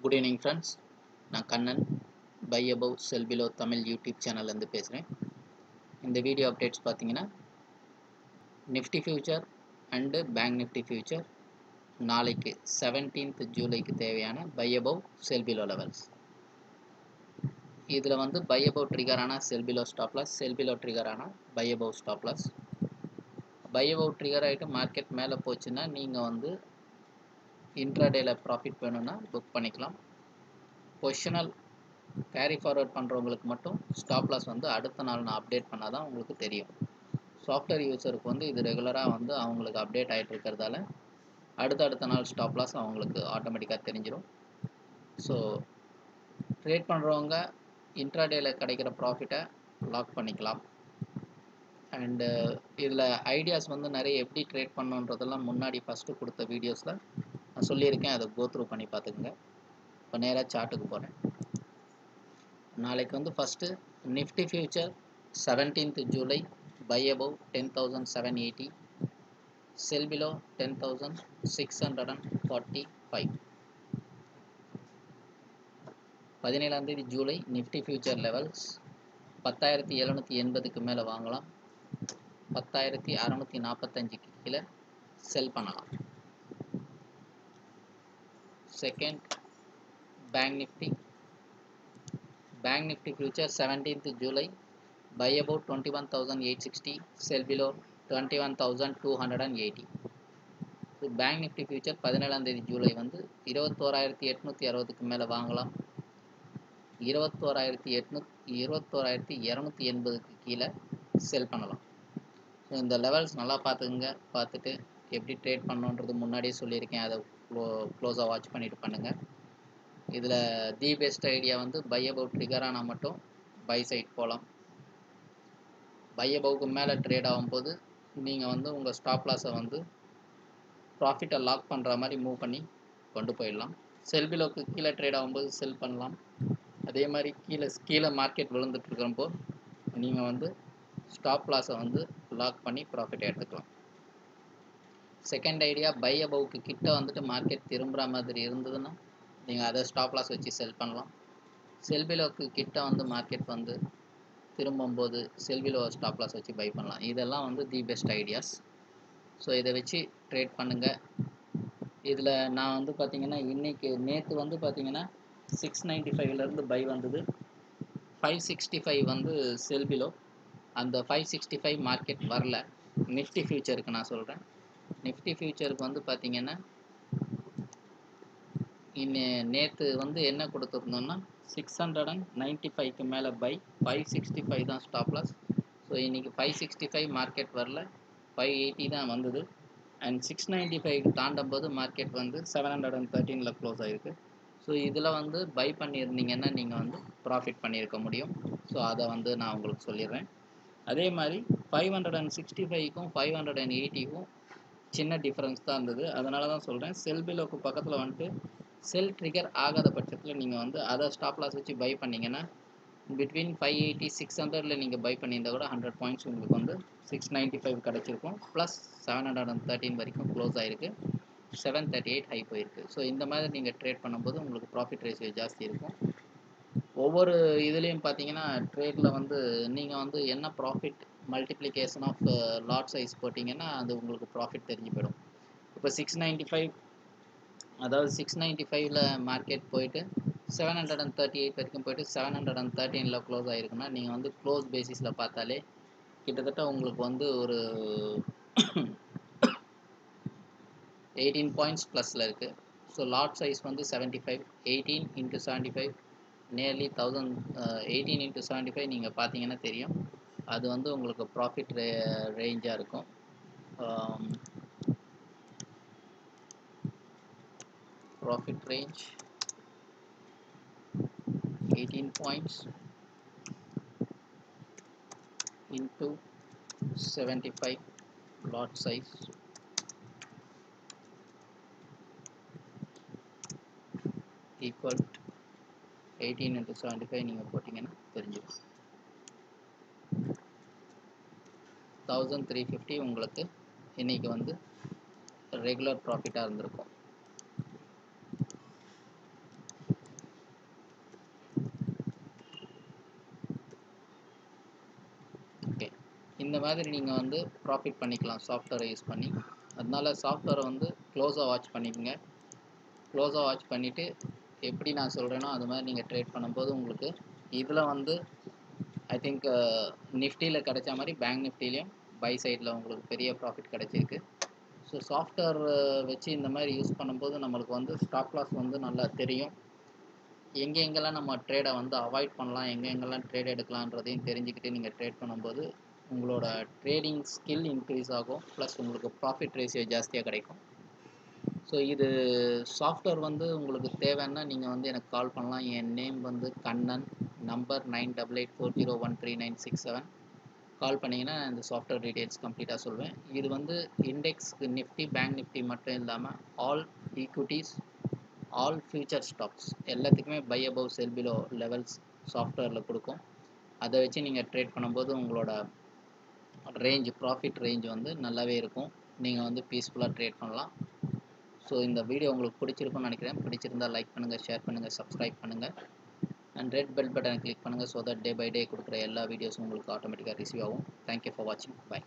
Good evening friends நான் Kannan. Buy above sell below Tamil YouTube சேனல்லேருந்து பேசுகிறேன் இந்த video updates பார்த்தீங்கன்னா Nifty future and bank Nifty future நாளைக்கு seventeenth ஜூலைக்கு தேவையான buy above sell below levels இதில் வந்து பை அபவ் ட்ரிகர் ஆனால் sell below stop sell below trigger ஆனால் buy above stop loss buy above trigger ஆகிட்டு மார்க்கெட் மேலே போச்சுன்னா நீங்கள் வந்து இன்ட்ராடேல ப்ராஃபிட் வேணும்னா புக் பண்ணிக்கலாம். பொசிஷனல் கேரி ஃபார்வர்ட் பண்ணுறவங்களுக்கு மட்டும் ஸ்டாப் லாஸ் வந்து அடுத்த நாள் நான் அப்டேட் பண்ணால் தான் உங்களுக்கு தெரியும். சாஃப்ட்வேர் யூஸருக்கு வந்து இது ரெகுலராக வந்து அவங்களுக்கு அப்டேட் ஆகிட்டு இருக்கிறதால அடுத்த அடுத்த நாள் ஸ்டாப் லாஸ் அவங்களுக்கு ஆட்டோமேட்டிக்காக தெரிஞ்சிடும் ஸோ ட்ரேட் பண்ணுறவங்க இன்ட்ராடேல கிடைக்கிற ப்ராஃபிட்டை லாக் பண்ணிக்கலாம். அண்டு இதில் ஐடியாஸ் வந்து நிறைய எப்படி ட்ரேட் பண்ணுன்றதெல்லாம் முன்னாடி ஃபஸ்ட்டு கொடுத்த வீடியோஸில் நான் சொல்லியிருக்கேன். அதை கோத்ரூ பண்ணி பார்த்துக்குங்க. இப்போ நேராக சார்ட்டுக்கு போகிறேன் நாளைக்கு வந்து first Nifty future seventeenth July buy above ten thousand seven eighty sell below ten thousand six hundred and forty five பதினேழாந்தேதி July Nifty future levels பத்தாயிரத்தி எழுநூற்றி எண்பதுக்கு மேலே வாங்கலாம். பத்தாயிரத்தி அறநூற்றி நாற்பத்தஞ்சுக்கு கீழே செல் பண்ணலாம் second bank Nifty bank Nifty future seventeenth July buy about twenty one thousand eight sixty sell below twenty one thousand two hundred and eighty bank Nifty future பதினேழாம் தேதி ஜூலை வந்து இருபத்தோராயிரத்தி எட்நூற்றி அறுபதுக்கு மேலே வாங்கலாம். இருபத்தோராயிரத்தி எட்நூத் இருபத்தோராயிரத்தி இரநூத்தி எண்பதுக்கு கீழே செல் பண்ணலாம். ஸோ இந்த லெவல்ஸ் நல்லா பார்த்துக்குங்க பார்த்துட்டு எப்படி ட்ரேட் பண்ணணுன்றது முன்னாடியே சொல்லியிருக்கேன். அதை க்ளோ க்ளோஸாக வாட்ச் பண்ணிவிட்டு பண்ணுங்கள் இதில் தி பெஸ்ட் ஐடியா வந்து பை அபவுட் ட்ரிகர் ஆனால் மட்டும் பை சைட் போகலாம் பை அபவுக்கு மேலே ட்ரேட் ஆகும்போது நீங்கள் வந்து உங்கள் ஸ்டாப் லாஸை வந்து ப்ராஃபிட்டை லாக் பண்ணுற மாதிரி மூவ் பண்ணி கொண்டு போயிடலாம். செல் பிலோக்கு கீழே ட்ரேட் ஆகும்போது செல் பண்ணலாம். அதே மாதிரி கீழே கீழே மார்க்கெட் விழுந்துட்டு இருக்கிறப்போ நீங்கள் வந்து ஸ்டாப் லாஸை வந்து லாக் பண்ணி ப்ராஃபிட் எடுத்துக்கலாம். செகண்ட் ஐடியா பை அபவுக்கு கிட்ட வந்துட்டு மார்க்கெட் திரும்புகிற மாதிரி இருந்ததுன்னா நீங்கள் அதை ஸ்டாப் லாஸ் வச்சு செல் பண்ணலாம். செல்பிலோக்கு கிட்ட வந்து மார்க்கெட் வந்து திரும்பும்போது செல்பிலோ ஸ்டாப் லாஸ் வச்சு பை பண்ணலாம். இதெல்லாம் வந்து தி பெஸ்ட் ஐடியாஸ் ஸோ இதை வச்சு ட்ரேட் பண்ணுங்கள் இதில் நான் வந்து பார்த்தீங்கன்னா இன்றைக்கி நேற்று வந்து பார்த்திங்கன்னா சிக்ஸ் நைன்ட்டி ஃபைவ்லேருந்து பை வந்தது. ஃபைவ் சிக்ஸ்டி ஃபைவ் வந்து செல்பிலோ அந்த ஃபைவ் சிக்ஸ்டி ஃபைவ் மார்க்கெட் வரல நிஃப்டி ஃபியூச்சருக்கு நான் சொல்கிறேன் நிஃப்டி ஃபியூச்சருக்கு வந்து பார்த்தீங்கன்னா இன்னே நேற்று வந்து என்ன கொடுத்துருந்தோம்னா சிக்ஸ் ஹண்ட்ரட் அண்ட் நைன்ட்டி ஃபைவ்க்கு மேலே பை ஃபைவ் சிக்ஸ்டி ஃபைவ் தான் ஸ்டாப்லாஸ் ஸோ இன்றைக்கி ஃபைவ் சிக்ஸ்டி ஃபைவ் மார்க்கெட் வரல ஃபைவ் எயிட்டி தான் வந்தது. அண்ட் சிக்ஸ் நைன்ட்டி ஃபைவ் தாண்டும் போது மார்க்கெட் வந்து செவன் ஹண்ட்ரட் அண்ட் தேர்ட்டீனில் க்ளோஸ் ஆகிருக்கு ஸோ இதில் வந்து பை பண்ணியிருந்தீங்கன்னா நீங்கள் வந்து ப்ராஃபிட் பண்ணியிருக்க முடியும். ஸோ அதை வந்து நான் உங்களுக்கு சொல்லிடுறேன். அதே மாதிரி ஃபைவ் ஹண்ட்ரட் அண்ட் சிக்ஸ்டி ஃபைவ்க்கும் ஃபைவ் ஹண்ட்ரட் அண்ட் எயிட்டிக்கும் சின்ன டிஃப்ரென்ஸ் தான் இருந்தது. அதனால தான் சொல்கிறேன் செல் பிலோக்கு பக்கத்தில் வந்துட்டு செல் ட்ரிகர் ஆகாத பட்சத்தில் நீங்கள் வந்து அதை ஸ்டாப் லாஸ் வச்சு பை பண்ணிங்கன்னா பிட்வீன் ஃபைவ் எயிட்டி சிக்ஸ் ஹண்ட்ரடில் நீங்கள் பை பண்ணியிருந்தால் கூட ஹண்ட்ரட் பாயிண்ட்ஸ் உங்களுக்கு வந்து சிக்ஸ் நைன்ட்டி ஃபைவ் கிடச்சிருக்கும். Plus seven hundred and thirteen வரைக்கும் க்ளோஸ் ஆகிருக்கு செவன் தேர்ட்டி எயிட் ஹை போயிருக்கு. ஸோ இந்த மாதிரி நீங்கள் ட்ரேட் பண்ணும்போது உங்களுக்கு ப்ராஃபிட் ரேஷியோ ஜாஸ்தி இருக்கும். ஒவ்வொரு இதுலேயும் பார்த்தீங்கன்னா ட்ரேடில் வந்து நீங்கள் வந்து என்ன profit multiplication of lot size போட்டிங்கன்னா அது உங்களுக்கு ப்ராஃபிட் தெரிஞ்சு போயிடும். இப்போ சிக்ஸ் நைன்ட்டி ஃபைவ் அதாவது சிக்ஸ் நைன்ட்டி ஃபைவ்ல மார்க்கெட் போயிட்டு seven hundred and thirty eight வரைக்கும் போயிட்டு செவன் ஹண்ட்ரட் அண்ட் தேர்ட்டினில் க்ளோஸ் ஆகிருக்குன்னா நீங்கள் வந்து க்ளோஸ் பேசிஸில் பார்த்தாலே கிட்டத்தட்ட உங்களுக்கு வந்து ஒரு எயிட்டீன் பாயிண்ட்ஸ் ப்ளஸில் இருக்குது ஸோ லாட் சைஸ் வந்து seventy five eighteen into seventy five nearly thousand eighteen into seventy five நீங்கள் பார்த்தீங்கன்னா தெரியும். அது வந்து உங்களுக்கு ப்ராஃபிட் ரே ரேஞ்சாக இருக்கும். Profit range eighteen points into 75 lot size. Equal to 18 into 75 நீங்கள் போட்டிங்கன்னா தெரிஞ்சிடும். தௌசண்ட் த்ரீ ஃபிஃப்டி உங்களுக்கு இன்றைக்கி வந்து ரெகுலர் ப்ராஃபிட்டாக இருந்திருக்கும். ஓகே இந்த மாதிரி நீங்கள் வந்து ப்ராஃபிட் பண்ணிக்கலாம் சாஃப்ட்வேரை யூஸ் பண்ணி. அதனால் சாஃப்ட்வேரை வந்து க்ளோஸாக வாட்ச் பண்ணிக்கோங்க. க்ளோஸாக வாட்ச் பண்ணிவிட்டு எப்படி நான் சொல்கிறேனோ அது மாதிரி நீங்கள் ட்ரேட் பண்ணும்போது உங்களுக்கு இதில் வந்து ஐ திங்க் நிஃப்டியில் கிடைச்ச மாதிரி பேங்க் நிஃப்டிலையும் பை சைடில் உங்களுக்கு பெரிய ப்ராஃபிட் கிடைச்சிருக்கு. ஸோ சாஃப்ட்வேர் வச்சு இந்த மாதிரி யூஸ் பண்ணும்போது நம்மளுக்கு வந்து ஸ்டாப் லாஸ் வந்து நல்லா தெரியும். எங்கெங்கெல்லாம் நம்ம ட்ரேடை வந்து அவாய்ட் பண்ணலாம் எங்கெங்கெல்லாம் ட்ரேட் எடுக்கலான்றதையும் தெரிஞ்சுக்கிட்டு நீங்கள் ட்ரேட் பண்ணும்போது உங்களோட ட்ரேடிங் ஸ்கில் இன்க்ரீஸ் ஆகும். ப்ளஸ் உங்களுக்கு ப்ராஃபிட் ரேஷியோ ஜாஸ்தியாக கிடைக்கும். ஸோ இது சாஃப்ட்வேர் வந்து உங்களுக்கு தேவைன்னா நீங்கள் வந்து எனக்கு கால் பண்ணலாம். என் நேம் வந்து Kannan. Number nine double eight four zero one three nine six seven call பண்ணிங்கன்னா இந்த சாஃப்ட்வேர் டீட்டெயில்ஸ் கம்ப்ளீட்டாக சொல்வேன். இது வந்து இண்டெக்ஸ் நிஃப்டி பேங்க் நிஃப்டி மட்டும் இல்லாமல் all equities all future stocks எல்லாத்துக்குமே buy above sell below levels சாஃப்ட்வேரில் கொடுக்கும். அதை வச்சு நீங்கள் ட்ரேட் பண்ணும்போது உங்களோட ரேஞ்ச் ப்ராஃபிட் ரேஞ்ச் வந்து நல்லாவே இருக்கும். நீங்கள் வந்து பீஸ்ஃபுல்லாக ட்ரேட் பண்ணலாம். ஸோ இந்த வீடியோ உங்களுக்கு பிடிச்சிருக்கும்னு நினைக்கிறேன். பிடிச்சிருந்தா லைக் பண்ணுங்கள் ஷேர் பண்ணுங்கள் சப்ஸ்கிரைப் பண்ணுங்கள் அண்ட் ரெட் பெல் பட்டனை கிளிக் பண்ணுங்கள் so that day by day கொடுக்குற எல்லா வீடியோஸும் உங்களுக்கு ஆட்டோமேட்டிக்காக ரிசீவ் ஆகும். தேங்க்யூ ஃபார் வாட்சிங் பை